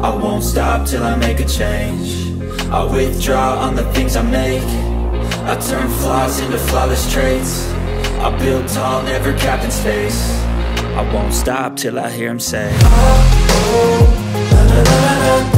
I won't stop till I make a change I withdraw on the things I make I turn flaws into flawless traits I build tall, never capped in space I won't stop till I hear him say oh, oh, la, la, la,